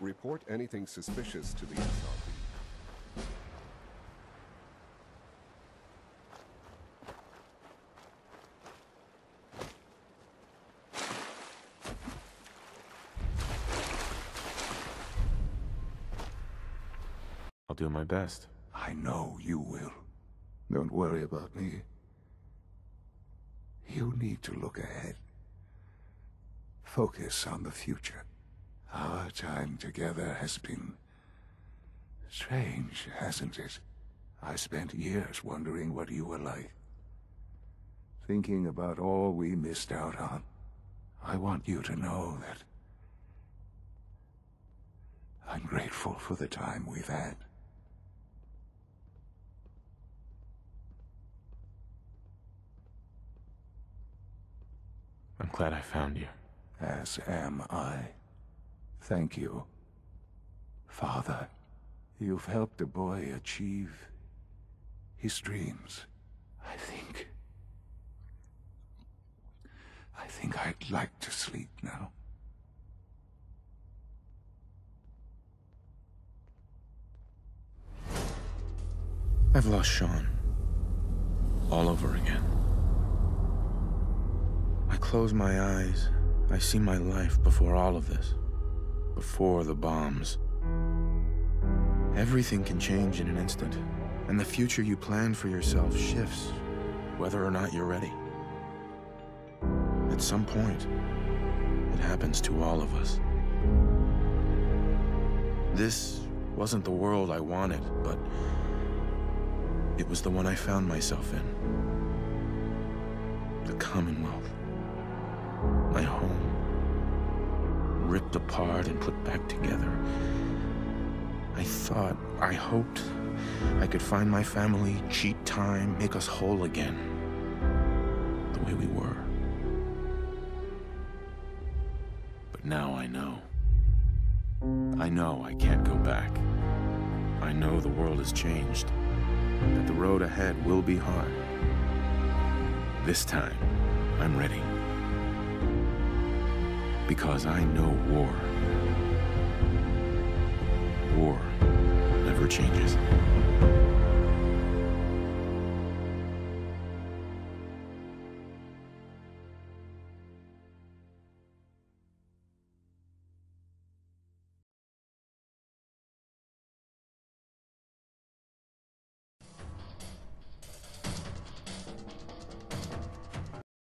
Report anything suspicious to the SRB. I'll do my best. I know you will. Don't worry about me. You need to look ahead. Focus on the future. Our time together has been... strange, hasn't it? I spent years wondering what you were like. Thinking about all we missed out on. I want you to know that... I'm grateful for the time we've had. I'm glad I found you. As am I. Thank you. Father, you've helped a boy achieve his dreams. I think... I think I'd like to sleep now. I've lost Shaun. All over again. I close my eyes. I see my life before all of this. Before the bombs. Everything can change in an instant. And the future you plan for yourself shifts, whether or not you're ready. At some point, it happens to all of us. This wasn't the world I wanted, but it was the one I found myself in. The Commonwealth. My home. Ripped apart and put back together. I thought, I hoped, I could find my family, cheat time, make us whole again. The way we were. But now I know. I know I can't go back. I know the world has changed. That the road ahead will be hard. This time, I'm ready. Because I know war. War never changes.